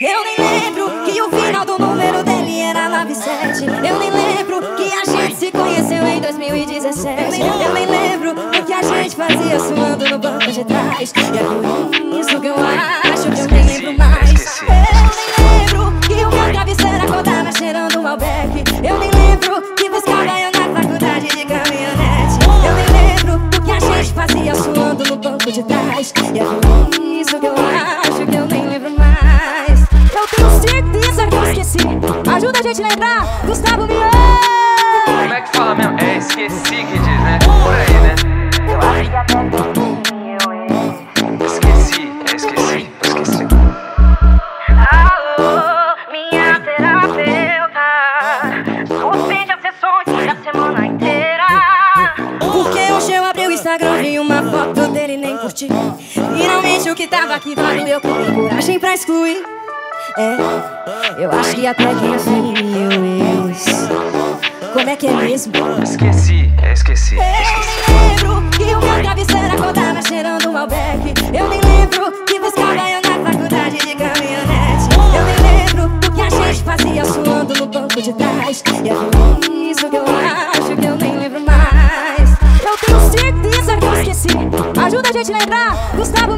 Eu nem lembro que o final do número dele era 97 Eu nem lembro que a gente se conheceu em 2017 Eu nem lembro o que a gente fazia suando no banco de trás. E é por isso que eu acho que eu nem lembro mais. Eu nem lembro que o meu travesseiro acordava cheirando Malbec. Eu nem lembro que buscava eu na faculdade de caminhonete. Eu nem lembro o que a gente fazia suando no banco de trás. E é por Ajuda a gente a lembrar, Gustavo Mion. Como é que fala mesmo? É esqueci que diz, né? Por aí, né? Até Esqueci, é esqueci, esqueci. Alô, minha terapeuta. Suspende as sessões da semana inteira. Porque hoje eu abri o Instagram Vi uma foto dele nem curti. Finalmente o que tava aqui valeu Eu coragem pra excluir é, eu acho que até que enfim meu ex. Como é que é mesmo? Esqueci, é esqueci. Eu lembro que o meu travesseiro acordava cheirando Malbec. Eu nem lembro que buscava eu na faculdade de caminhonete. Eu nem lembro o que a gente fazia suando no banco de trás. E é isso que eu acho que eu nem lembro mais. Eu tenho certeza que eu esqueci. Ajuda a gente a lembrar, Gustavo